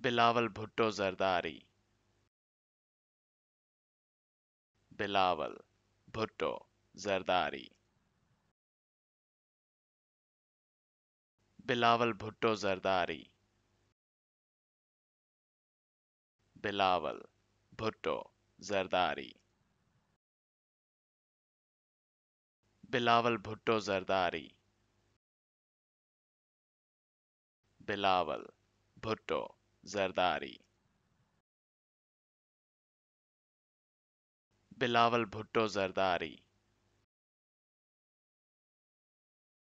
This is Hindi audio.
बिलावल भुट्टो जरदारी। बिलावल भुट्टो जरदारी। बिलावल भुट्टो जरदारी। बिलावल भुट्टो जरदारी। बिलावल भुट्टो जरदारी। बिलावल भुट्टो जरदारी। बिलावल भुट्टो जरदारी।